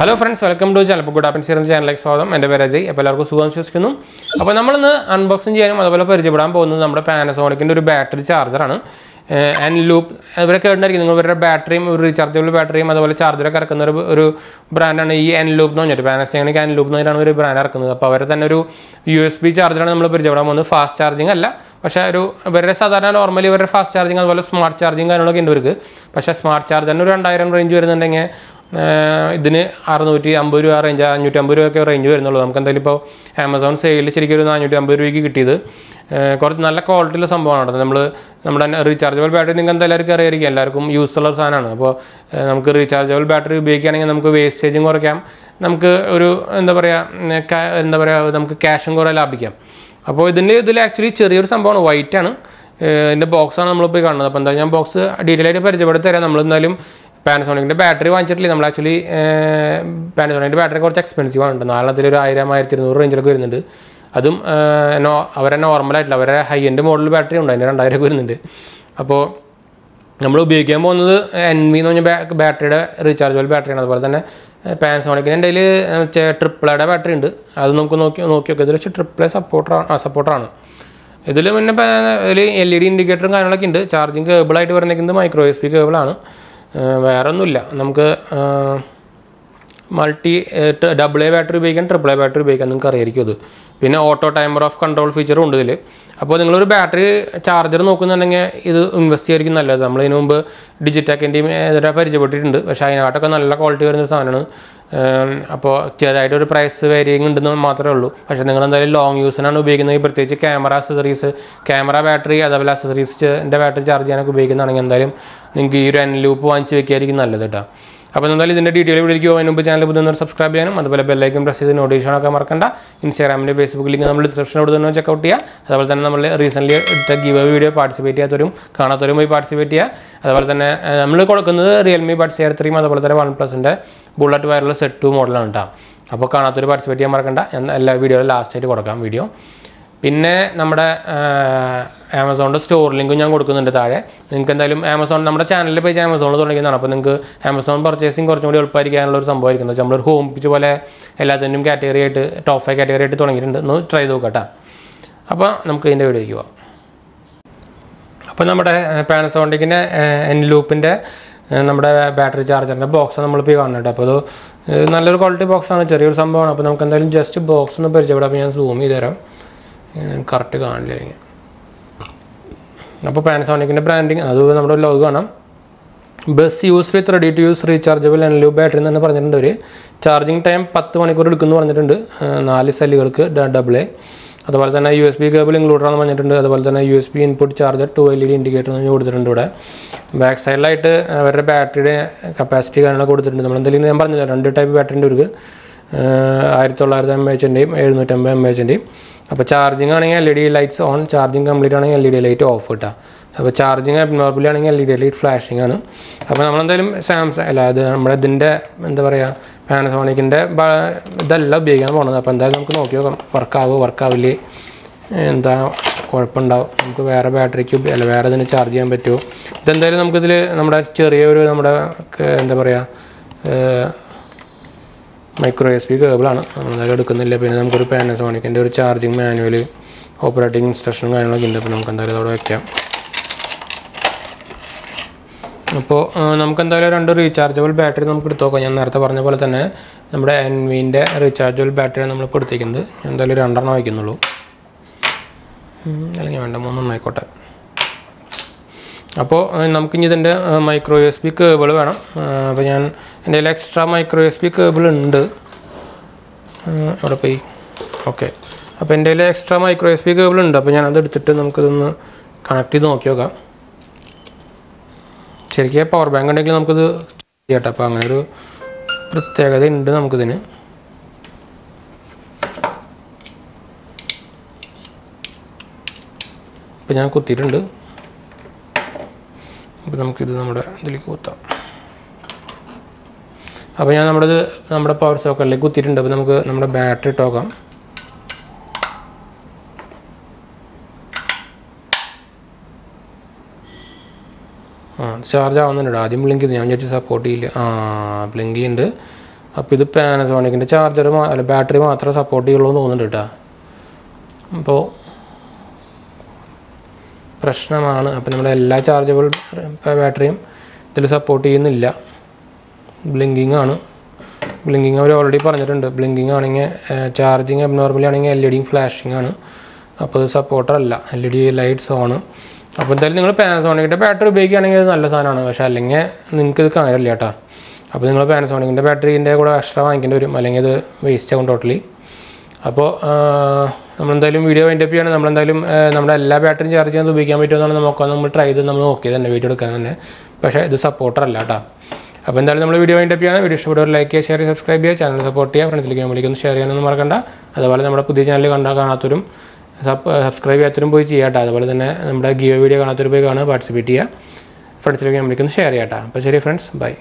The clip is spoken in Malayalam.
Hello friends welcome to channel good happen സീറം ചാനലിലേക്ക് സ്വാഗതം. എന്റെ പേര് അജയ്. അപ്പോൾ എല്ലാവർക്കും സുഖം വിശ്വസിക്കുന്നു. അപ്പോൾ നമ്മളിന്ന് അൺബോക്സിങ് ചെയ്യാനും അതുപോലെ പരിചയപ്പെടാൻ പോകുന്നത് നമ്മുടെ പാനസോണിക്കിന്റെ ഒരു ബാറ്ററി ചാർജറാണ് ആൻഡ് ലൂപ്പ് ഇവരെ കേട്ടിട്ടുണ്ടായിരിക്കും. നിങ്ങൾ ഇവരുടെ ബാറ്ററിയും ഒരു റീചാർജബിൾ ബാറ്ററിയും അതുപോലെ ചാർജറൊക്കെ ഇറക്കുന്ന ഒരു ഒരു ബ്രാൻഡാണ് ഈ എൻ ലൂപ്പ് എന്ന് പറഞ്ഞിട്ട്. പാനസോണിക് എൻ ലൂപ്പ് എന്ന് പറഞ്ഞാണ് ഒരു ബ്രാൻഡ് ഇറക്കുന്നത്. അപ്പോൾ അവരെ തന്നെ ഒരു യു എസ് ബി ചാർജറാണ് നമ്മൾ പരിചയപ്പെടാൻ പോകുന്നത്. ഫാസ്റ്റ് ചാർജിങ് അല്ല. പക്ഷേ ഒരു ഇവരുടെ സാധാരണ നോർമലി ഇവരുടെ ഫാസ്റ്റ് ചാർജിങ് അതുപോലെ സ്മാർട്ട് ചാർജിങ് കാര്യങ്ങളൊക്കെ ഉണ്ട് ഇവർക്ക്. പക്ഷേ സ്മാർട്ട് ചാർജറിന് ഒരു രണ്ടായിരം റേഞ്ച് വരുന്നുണ്ടെങ്കിൽ ഇതിന് അറുന്നൂറ്റി അമ്പത് രൂപ റേഞ്ച് അഞ്ഞൂറ്റി അമ്പത് രൂപയൊക്കെ റേഞ്ച് വരുന്നുള്ളൂ. നമുക്ക് എന്തായാലും ഇപ്പോൾ ആമസോൺ സെയിലിൽ ശരിക്കും ഒരു നാനൂറ്റി അമ്പത് രൂപയ്ക്ക് കിട്ടിയത്. കുറച്ച് നല്ല ക്വാളിറ്റിയുള്ള സംഭവമാണ് കേട്ടോ. നമ്മൾ നമ്മുടെ റീചാർജബിൾ ബാറ്ററി നിങ്ങൾക്ക് എന്തായാലും അറിയായിരിക്കും. എല്ലാവർക്കും യൂസ് ഉള്ള ഒരു സാധനമാണ്. അപ്പോൾ നമുക്ക് റീചാർജബിൾ ബാറ്ററി ഉപയോഗിക്കുകയാണെങ്കിൽ നമുക്ക് വേസ്റ്റേജും കുറയ്ക്കാം. നമുക്ക് ഒരു എന്താ പറയുക എന്താ പറയുക നമുക്ക് ക്യാഷും കുറേ ലാഭിക്കാം. അപ്പോൾ ഇതിന്റെ ഇതിൽ ആക്ച്വലി ചെറിയൊരു സംഭവമാണ്. വൈറ്റാണ് ഇതിന്റെ ബോക്സാണ് നമ്മളിപ്പോൾ കാണുന്നത്. അപ്പോൾ എന്താ ഞാൻ ബോക്സ് ഡീറ്റെയിൽ ആയിട്ട് പരിചയപ്പെടുത്തി തരാം. നമ്മൾ എന്തായാലും പാനസോണിക്കിന്റെ ബാറ്ററി വാങ്ങിച്ചിട്ടില്ല. നമ്മൾ ആക്ച്വലി പാനസോണിക്കിന്റെ ബാറ്ററി കുറച്ച് എക്സ്പെൻസീവ് ആണ് നാലെണ്ണത്തിൽ ഒരു ആയിരം ആയിരത്തി ഇരുന്നൂറ് റേഞ്ചിലൊക്കെ വരുന്നുണ്ട്. അതും അവരെ നോർമലായിട്ടില്ല അവരെ ഹൈ എൻഡ് മോഡൽ ബാറ്ററി ഉണ്ട്. അതിന്റെ രണ്ടായിരം ഒക്കെ വരുന്നുണ്ട്. അപ്പോൾ നമ്മൾ ഉപയോഗിക്കാൻ പോകുന്നത് എൻ വി എന്ന് പറഞ്ഞ ബാറ്ററിയുടെ റീചാർജബിൾ ബാറ്ററിയാണ് അതുപോലെ തന്നെ പാനസോണിക്കിന് എന്റെ കയ്യിൽ ട്രിപ്പിളയുടെ ബാറ്ററി ഉണ്ട്. അത് നമുക്ക് നോക്കി നോക്കി നോക്കി ഇതിൽ വെച്ച് ട്രിപ്പിളെ സപ്പോർട്ടറാണ് സപ്പോർട്ടറാണ് ഇതിൽ പിന്നെ ഇതിൽ എൽ ഇ ഡി ഇൻഡിക്കേറ്ററും കാര്യങ്ങളൊക്കെ ഉണ്ട്. ചാർജിങ് കേബിളായിട്ട് വരുന്നേക്കുന്നത് മൈക്രോ എസ് പി കേബിളാണ് വേറെ ഒന്നുമില്ല നമുക്ക് മൾട്ടി ഡബിൾ എ ബാറ്ററി ഉപയോഗിക്കാൻ ട്രിപ്പിൾ എ ബാറ്ററി ഉപയോഗിക്കാൻ നിങ്ങൾക്ക് അറിയായിരിക്കും അത്. പിന്നെ ഓട്ടോ ടൈമർ ഓഫ് കൺട്രോൾ ഫീച്ചറും ഉണ്ട് ഇതിൽ അപ്പോൾ നിങ്ങളൊരു ബാറ്ററി ചാർജർ നോക്കുന്നുണ്ടെങ്കിൽ ഇത് ഇൻവെസ്റ്റ് ചെയ്യായിരിക്കും നല്ലത്. നമ്മൾ ഇതിനു മുമ്പ് ഡിജിറ്റാക്കിന്റെയും ഇതിനെ പരിചയപ്പെട്ടിട്ടുണ്ട്. പക്ഷേ അതിനകത്തൊക്കെ നല്ല ക്വാളിറ്റി വരുന്ന സാധനമാണ്. അപ്പോൾ ചെറുതായിട്ട് ഒരു പ്രൈസ് വേരിയിങ് ഉണ്ടെന്ന് മാത്രമേ ഉള്ളൂ. പക്ഷേ നിങ്ങൾ എന്തായാലും ലോങ് യൂസിനാണ് ഉപയോഗിക്കുന്നത്. പ്രത്യേകിച്ച് ക്യാമറ അക്സസറീസ് ക്യാമറ ബാറ്ററി അതേപോലെ അക്സസറീസിന്റെ ബാറ്ററി ചാർജ് ചെയ്യാനൊക്കെ ഉപയോഗിക്കുന്നതാണെങ്കിൽ എന്തായാലും നിങ്ങൾക്ക് ഈ ഒരു എൻ ലൂപ്പ് വാങ്ങിച്ച് വെക്കുകയായിരിക്കും നല്ലത് കേട്ടോ അപ്പോൾ എന്തായാലും ഇതിന്റെ ഡീറ്റെയിൽ വീഡിയോ അതിന് മുമ്പ് ചാനൽ പുതിയ സബ്സ്ക്രൈബ് ചെയ്യാനും അതുപോലെ ബെല്ലൈക്കും പ്രസ് ചെയ്ത് നോട്ടിഫിക്കേഷൻ ഒക്കെ മറക്കണ്ട. ഇൻസ്റ്റാഗ്രാമിന്റെ ഫേസ്ബുക്ക് ലിങ്ക് നമ്മൾ ഡിസ്ക്രിപ്ഷനോട് തന്നെ ചെക്കൗട്ട് ചെയ്യുക അതുപോലെ തന്നെ നമ്മൾ റീസെന്റ്ലി ഇട്ട ഗീവ് വീഡിയോ പാർട്ടിസിപ്പേറ്റ് ചെയ്യാത്തവരും കാണാത്തവരും പോയി പാർട്ടിസിപ്പേറ്റ് ചെയ്യുക അതുപോലെ തന്നെ നമ്മൾ കൊടുക്കുന്നത് റിയൽമി ബഡ്സ് എയർ ത്രീയും അതുപോലെ തന്നെ വൺ പ്ലസിന്റെ ബുള്ളറ്റ് വയറുള്ള സെറ്റ് ടു മോഡലാണ് കേട്ടോ അപ്പോൾ കാണാത്തൊരു പാർട്ടിസിപ്പേറ്റ് ചെയ്യാൻ മറക്കണ്ട. ഞാൻ എല്ലാ വീഡിയോയിലും ലാസ്റ്റായിട്ട് കൊടുക്കാം വീഡിയോ പിന്നെ നമ്മുടെ ആമസോണിന്റെ സ്റ്റോർ ലിങ്കും ഞാൻ കൊടുക്കുന്നുണ്ട് താഴെ. നിങ്ങൾക്ക് എന്തായാലും ആമസോൺ നമ്മുടെ ചാനലിൽ പേജ് ആമസോണിൽ തുടങ്ങിയതാണ്. അപ്പോൾ നിങ്ങൾക്ക് ആമസോൺ പർച്ചേസിങ് കുറച്ചും കൂടി എളുപ്പമായിരിക്കാനുള്ള ഒരു സംഭവം വെച്ചാൽ നമ്മളൊരു ഹോം പിച്ച് പോലെ എല്ലാത്തിനും കാറ്റഗറി ആയിട്ട് ടോപ്പ് ഫൈവ് കാറ്റഗറി ആയിട്ട് തുടങ്ങിയിട്ടുണ്ട്. ഒന്ന് ട്രൈ ചെയ്ത് നോക്കട്ടെ അപ്പോൾ നമുക്ക് ഇതിന്റെ വീഡിയോയ്ക്ക് പോവാം. അപ്പോൾ നമ്മുടെ പാനസോണിക്കിന്റെ എൻ ലൂപ്പിന്റെ നമ്മുടെ ബാറ്ററി ചാർജറിന്റെ ബോക്സ് നമ്മളിപ്പോൾ ഈ കാണുന്നുണ്ട് അപ്പോൾ അത് നല്ലൊരു ക്വാളിറ്റി ബോക്സാണ് ചെറിയൊരു സംഭവമാണ്. അപ്പോൾ നമുക്ക് എന്തായാലും ജസ്റ്റ് ബോക്സ് ഒന്ന് പരിചയപ്പെടാം. അപ്പോൾ ഞാൻ സൂം ചെയ്ത് തരാം. കറക്റ്റ് കാണില്ല എനിക്ക്. അപ്പോൾ പാനസോണിക്കിന്റെ ബ്രാൻഡിങ് അത് നമ്മുടെ ലോഗ് കാണാം bus use with ready to use rechargeable Eneloop battery എന്ന് തന്നെ പറഞ്ഞിട്ടുണ്ട് ഒരു ചാർജിങ് ടൈം പത്ത് മണിക്കൂർ എടുക്കുമെന്ന് പറഞ്ഞിട്ടുണ്ട്. നാല് സെല്ലുകൾക്ക് ഡബിൾ എ അതുപോലെ തന്നെ യു എസ് ബി കേബിൾ ഇൻക്ലൂഡർ ആണെന്ന് പറഞ്ഞിട്ടുണ്ട്. അതുപോലെ തന്നെ U S B input charger to L E D indicator എന്ന് കൊടുത്തിട്ടുണ്ട് ഇവിടെ. ബാക്ക് സൈഡിലായിട്ട് അവരുടെ ബാറ്ററിയുടെ കപ്പാസിറ്റി കാര്യങ്ങളൊക്കെ കൊടുത്തിട്ടുണ്ട്. നമ്മൾ എന്തെങ്കിലും ഞാൻ പറഞ്ഞില്ല രണ്ട് ടൈപ്പ് ബാറ്ററിന്റെ ഒരു ആയിരത്തി തൊള്ളായിരത്തി എം എച്ചിന്റെയും എഴുന്നൂറ്റമ്പത് എം എച്ചിന്റെയും അപ്പോൾ ചാർജിങ് ആണെങ്കിൽ L E D lights on charging complete ആണെങ്കിൽ L E D light off കിട്ടുക അപ്പോൾ ചാർജിങ് നോർമലി ആണെങ്കിൽ L E D light flashing ആണ്. അപ്പോൾ നമ്മളെന്തായാലും സാംസങ് അല്ല അത് നമ്മുടെ ഇതിന്റെ എന്താ പറയുക പാനസോണിക്കിന്റെ ഇതെല്ലാം ഉപയോഗിക്കാൻ പോകുന്നത് അപ്പോൾ എന്തായാലും നമുക്ക് നോക്കി നോക്കാം. വർക്കാവോ വർക്കാവില്ലേ എന്താ കുഴപ്പമുണ്ടാവും. നമുക്ക് വേറെ ബാറ്ററിക്ക് അല്ല വേറെ ഇതിന് ചാർജ് ചെയ്യാൻ പറ്റുമോ? ഇതെന്തായാലും നമുക്കിതിൽ നമ്മുടെ ചെറിയൊരു നമ്മുടെ എന്താ പറയുക മൈക്രോ എസ് പി കേബിളാണ് നമ്മളെന്തായാലും എടുക്കുന്നില്ല. പിന്നെ നമുക്കൊരു പാനസോണിക്കിന്റെ ഒരു ചാർജിങ് മാനുവൽ ഓപ്പറേറ്റിംഗ് ഇൻസ്ട്രക്ഷനും കാര്യങ്ങളൊക്കെ ഉണ്ട്. അപ്പോൾ നമുക്ക് എന്തായാലും അവിടെ വയ്ക്കാം അപ്പോൾ നമുക്ക് എന്തായാലും രണ്ട് റീചാർജബിൾ ബാറ്ററി നമുക്ക് എടുത്ത് നോക്കാം. ഞാൻ നേരത്തെ പറഞ്ഞ പോലെ തന്നെ നമ്മുടെ എൻ വിന്റെ റീചാർജബിൾ ബാറ്ററിയാണ് നമ്മൾ ഇപ്പോൾ എടുത്തേക്കുന്നത് എന്തായാലും രണ്ടെണ്ണം വയ്ക്കുന്നുള്ളൂ. അല്ലെങ്കിൽ വേണ്ട മൂന്നെണ്ണം ആയിക്കോട്ടെ. അപ്പോൾ നമുക്കിനി ഇതിന്റെ മൈക്രോ എസ് ബി കേബിൾ വേണം. അപ്പോൾ ഞാൻ എന്റെ കയ്യിൽ extra micro S B cable ഉണ്ട്. അവിടെ പോയി? ഓക്കെ. അപ്പോൾ എന്റെ കയ്യിൽ extra micro S B cable ഉണ്ട്. അപ്പോൾ ഞാനത് എടുത്തിട്ട് നമുക്കിതൊന്ന് കണക്ട് ചെയ്ത് നോക്കി നോക്കാം. ശരിക്കും പവർ ബാങ്ക് ഉണ്ടെങ്കിൽ നമുക്കിത് ചെയ്യട്ടെ. അപ്പോൾ അങ്ങനെ ഒരു പ്രത്യേകത ഉണ്ട് നമുക്കിതിന്. ഇപ്പം ഞാൻ കുത്തിയിട്ടുണ്ട്. അപ്പോൾ നമുക്കിത് നമ്മുടെ ഇതിലേക്ക് കുത്താം. അപ്പോൾ ഞാൻ നമ്മുടെ നമ്മുടെ പവർ സോക്കറിലേക്ക് കുത്തിയിട്ടുണ്ട്. അപ്പോൾ നമുക്ക് നമ്മുടെ ബാറ്ററി ഇട്ട് ആ ചാർജ് ആവുന്നുണ്ട്. ആദ്യം ബ്ലിങ്ക് ചെയ്തു. ഞാൻ വിചാരിച്ചു സപ്പോർട്ട് ചെയ്യില്ല. ആ ബ്ലിങ്ക് ചെയ്യുന്നുണ്ട് അപ്പോൾ ഇത് പാനസോണിക്കിന്റെ ചാർജർ അല്ല ബാറ്ററി മാത്രമേ സപ്പോർട്ട് ചെയ്യുള്ളൂ എന്ന് തോന്നുന്നുണ്ട് കേട്ടോ അപ്പോൾ പ്രശ്നമാണ്. അപ്പോൾ നമ്മുടെ എല്ലാ ചാർജബിൾ ബാറ്ററിയും ഇതിൽ സപ്പോർട്ട് ചെയ്യുന്നില്ല. ബ്ലിങ്കിങ് ആണ്. ബ്ലിങ്കിങ് അവർ ഓൾറെഡി പറഞ്ഞിട്ടുണ്ട്. ബ്ലിങ്കിങ് ആണെങ്കിൽ ചാർജിങ് അബ്നോർമലി ആണെങ്കിൽ എൽ ഇ ഡിയും ഫ്ലാഷിങ് ആണ്. അപ്പോൾ ഇത് സപ്പോർട്ടർ അല്ല. എൽ ഇ ഡി ലൈറ്റ്സ് ആണ്. അപ്പോൾ എന്തായാലും നിങ്ങൾ പാനസോണിക്കിന്റെ ബാറ്ററി ഉപയോഗിക്കുകയാണെങ്കിൽ അത് നല്ല സാധനമാണ്. പക്ഷേ അല്ലെങ്കിൽ നിങ്ങൾക്ക് ഇത് കാര്യമില്ല കേട്ടോ. അപ്പോൾ നിങ്ങൾ പാനസോണിക്കിന്റെ ബാറ്ററീന്റെ കൂടെ എക്സ്ട്രാ വാങ്ങിക്കേണ്ടി വരും. അല്ലെങ്കിൽ അത് വേസ്റ്റ് ആകും ടോട്ടലി അപ്പോൾ നമ്മളെന്തായാലും വീഡിയോ വൈൻഡപ്പ് ചെയ്യണം. നമ്മളെന്തായാലും നമ്മുടെ എല്ലാ ബാറ്ററിയും ചാർജ് ചെയ്യാൻ ഉപയോഗിക്കാൻ പറ്റുമെന്നാണ് നമുക്ക് നമ്മൾ ട്രൈ ചെയ്ത് നമ്മൾ നോക്കിയത് തന്നെ വീഡിയോ എടുക്കാൻ തന്നെ. പക്ഷേ ഇത് സപ്പോർട്ടർ അല്ല കേട്ടോ. അപ്പോൾ എന്തായാലും നമ്മൾ വീഡിയോ വൈൻഡപ്പ് ചെയ്യണം. വീഡിയോ ഇഷ്ടപ്പെട്ടവർ ലൈക്ക് ചെയ്യുക ഷെയർ ചെയ്യുക. സബ്സ്ക്രൈബ് ചെയ്യുക. ചാനൽ സപ്പോർട്ട് ചെയ്യുക ഫ്രണ്ട്സിലേക്ക് വിളിക്കുന്നു. ഷെയർ ചെയ്യാനൊന്നും മറക്കണ്ട. അതുപോലെ നമ്മുടെ പുതിയ ചാനൽ കണ്ടാൽ കാണാത്തവരും സബ്സ്ക്രൈബ് ചെയ്യാത്തവരും പോയി ചെയ്യാം കേട്ടോ അതുപോലെ തന്നെ നമ്മുടെ ഗിയോ വീഡിയോ കാണാത്തവരും പോയി കാണുക പാർട്ടിസിപ്പേറ്റ് ചെയ്യുക. ഫ്രണ്ട്സിലേക്ക് നമ്മളിക്കൊന്ന് ഷെയർ ചെയ്യാട്ടോ. അപ്പോൾ ശരി ഫ്രണ്ട്സ് ബൈ